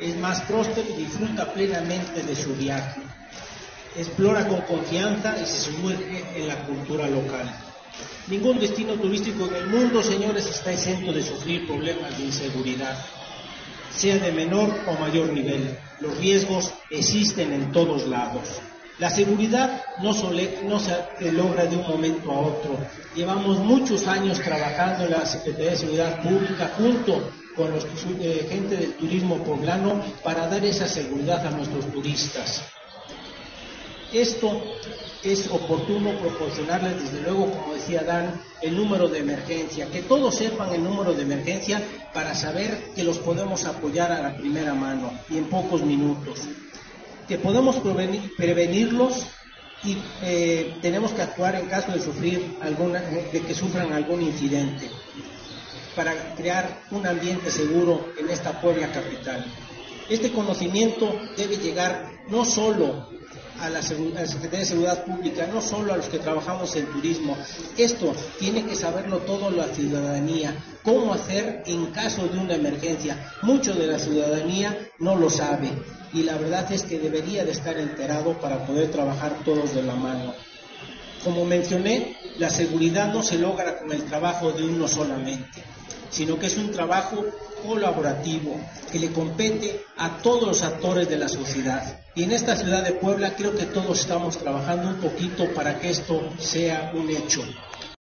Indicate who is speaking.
Speaker 1: es más próspero y disfruta plenamente de su viaje. Explora con confianza y se sumerge en la cultura local. Ningún destino turístico en el mundo, señores, está exento de sufrir problemas de inseguridad, sea de menor o mayor nivel. Los riesgos existen en todos lados. La seguridad no, se logra de un momento a otro. Llevamos muchos años trabajando en la Secretaría de Seguridad Pública junto con la eh, gente del turismo poblano para dar esa seguridad a nuestros turistas. Esto es oportuno proporcionarles, desde luego, como decía Dan, el número de emergencia, que todos sepan el número de emergencia para saber que los podemos apoyar a la primera mano y en pocos minutos que podemos prevenirlos y eh, tenemos que actuar en caso de sufrir alguna, de que sufran algún incidente para crear un ambiente seguro en esta Puebla capital. Este conocimiento debe llegar no solo a la, Secretaría de Seguridad Pública, no solo a los que trabajamos en turismo. Esto tiene que saberlo toda la ciudadanía, cómo hacer en caso de una emergencia. Mucho de la ciudadanía no lo sabe y la verdad es que debería de estar enterado para poder trabajar todos de la mano. Como mencioné, la seguridad no se logra con el trabajo de uno solamente, sino que es un trabajo colaborativo que le compete a todos los actores de la sociedad. Y en esta ciudad de Puebla creo que todos estamos trabajando un poquito para que esto sea un hecho.